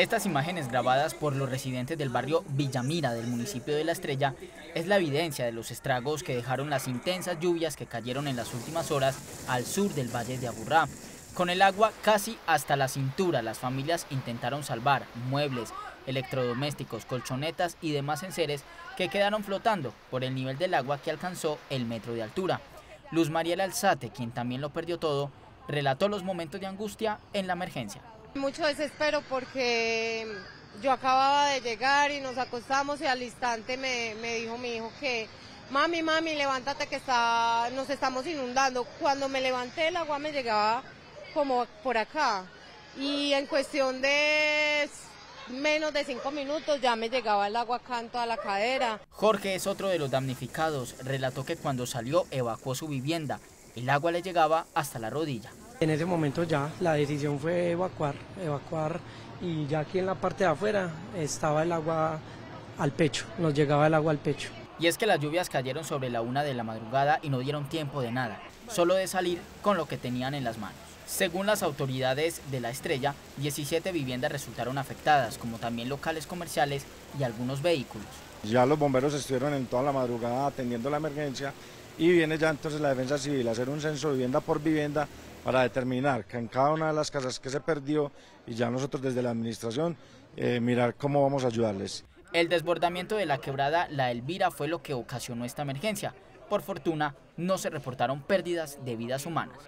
Estas imágenes grabadas por los residentes del barrio Villamira del municipio de La Estrella es la evidencia de los estragos que dejaron las intensas lluvias que cayeron en las últimas horas al sur del valle de Aburrá. Con el agua casi hasta la cintura, las familias intentaron salvar muebles, electrodomésticos, colchonetas y demás enseres que quedaron flotando por el nivel del agua que alcanzó el metro de altura. Luz Mariela Alzate, quien también lo perdió todo, relató los momentos de angustia en la emergencia. Mucho desespero porque yo acababa de llegar y nos acostamos y al instante me, dijo mi hijo que mami, mami, levántate que está, nos estamos inundando. Cuando me levanté el agua me llegaba como por acá y en cuestión de menos de cinco minutos ya me llegaba el agua acá en toda la cadera. Jorge es otro de los damnificados. Relató que cuando salió evacuó su vivienda. El agua le llegaba hasta la rodilla. En ese momento ya la decisión fue evacuar, evacuar y ya aquí en la parte de afuera estaba el agua al pecho, nos llegaba el agua al pecho. Y es que las lluvias cayeron sobre la una de la madrugada y no dieron tiempo de nada, solo de salir con lo que tenían en las manos. Según las autoridades de la estrella, 17 viviendas resultaron afectadas, como también locales comerciales y algunos vehículos. Ya los bomberos estuvieron en toda la madrugada atendiendo la emergencia y viene ya entonces la defensa civil a hacer un censo vivienda por vivienda para determinar que en cada una de las casas que se perdió y ya nosotros desde la administración eh, mirar cómo vamos a ayudarles. El desbordamiento de la quebrada La Elvira fue lo que ocasionó esta emergencia. Por fortuna, no se reportaron pérdidas de vidas humanas.